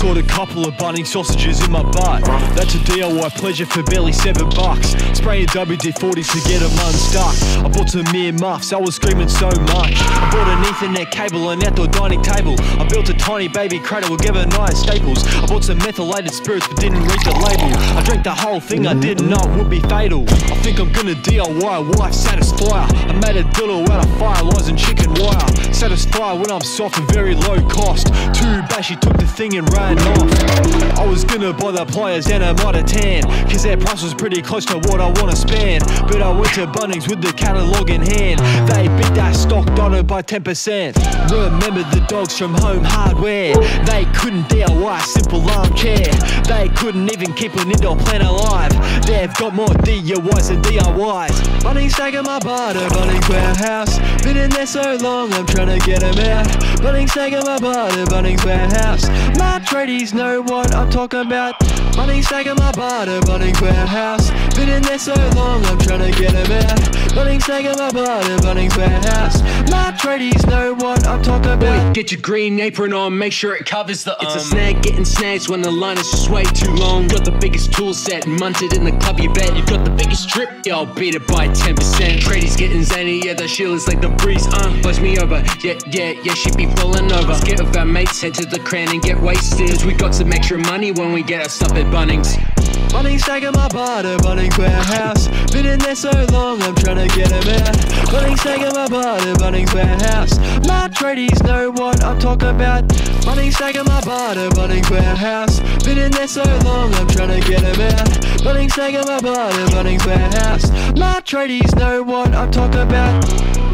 Got a couple of Bunnings sausages in my butt. That's a DIY pleasure for barely seven bucks. Spraying WD-40 to get them unstuck. I bought some mere muffs, I was screaming so much. Ethernet cable, an dining table. I built a tiny baby cradle with galvanised staples. I bought some methylated spirits but didn't read the label. I drank the whole thing, I didn't know it would be fatal. I think I'm gonna DIY wife satisfier. I made a dildo out of fire lines and chicken wire. Satisfy when I'm soft and very low cost. Too bad she took the thing and ran off. I was gonna buy the pliers and a Mitre 10, cause their price was pretty close to what I wanna spend. But I went to Bunnings with the catalogue in hand. They beat that stock dollar by 10%. Remember the dogs from Home Hardware. They couldn't DIY simple armchair. They couldn't even keep an indoor plant alive. They've got more DIYs than DIYs. Bunnings taking my bar to Bunnings Warehouse. Been in there so long, I'm trying to get 'em out. Bunnings taking my bar to Bunnings Warehouse. My tradies know what I'm talking about. Bunnings taking my bar to Bunnings Warehouse. Been in there so long, I'm trying to get 'em out. Bunnings taking my bar to Bunnings Warehouse. My tradies know what I'm talking about. Get your green apron on, make sure it covers the. um. It's a snag getting snags when the line is just way too long. Got the biggest tool set munted in the club you bet. You got the biggest trip, yeah, I'll beat it by 10%. Tradies getting zany, yeah, the shield is like the breeze, uh. Buzz me over, yeah, yeah, yeah, she be falling over. Get with our mates, head to the cran and get wasted. Cause we got some extra money when we get our stuff at Bunnings. Bunnings taking my to Bunnings Warehouse. Been in there so long, I'm trying to get him out. Bunnings taking my to Bunnings Warehouse. My tradies know what I'm talking about. Bunnings taking my to Bunnings Warehouse. Been in there so long, I'm trying to get him out. Bunnings taking my bar to Bunnings Warehouse. My tradies know what I'm talking about.